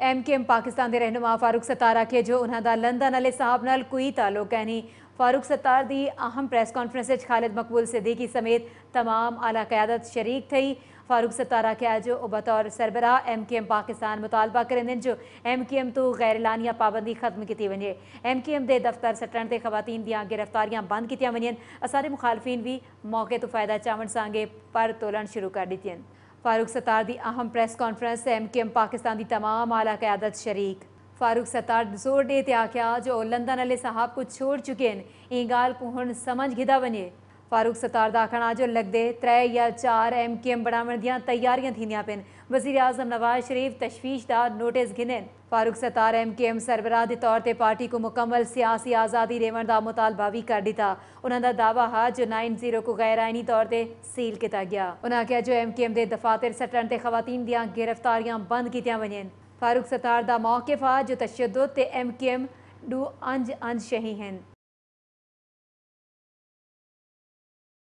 M Q M Pakistan دے رہنما فاروق ستارہ کے جو انہاں دا لندن علی صاحب نال کوئی تعلق ہے نہیں فاروق ستار دی اہم پریس کانفرنس خالد مقبول صدیقی سمیت تمام اعلیٰ قیادت شریک تھی فاروق ستارہ کیا جو بطور سربراہ ایم کے ایم پاکستان مطالبہ کریں جو ایم کے ایم تو غیر لانیہ پابندی ختم کی ونجے ایم کے ایم دے دفتر سٹن تے خواتین دیاں گرفتاریاں بند کی ونجن اسارے مخالفین بھی موقع تو فائدہ چاون سانگے پر تولن شروع کر دیتی ہیں فاروق ستار دی اہم press conference M Q M Pakistan دی تمام اعلیٰ قیادت شریک۔ فاروق ستار زور دے تے آکھیا جو لندن علی صاحب کو چھوڑ چکے ہیں این گال کو ہن سمجھ گدا بنے۔ فاروق ستار دا کھنا جو لگ دے ترے یا چار ایم کے ایم بڑھاون دیاں تیاریاں تھینیاں پن وزیر اعظم نواز شریف تشویش دا نوٹس گھنن فاروق ستار ایم کے ایم سربراہ دے طور تے پارٹی کو مکمل سیاسی آزادی ریون دا مطالبہ بھی کر دیتا انہاں دا دعویٰ ہا جو نائن زیرو کو غیر آئینی طور تے سیل کیتا گیا انہاں کیا جو ایم کے ایم دے دفاتر سٹن تے خواتین دیاں گرفتاریاں بند کیتیاں ونین فاروق ستار دا موقف ہا جو تشدد تے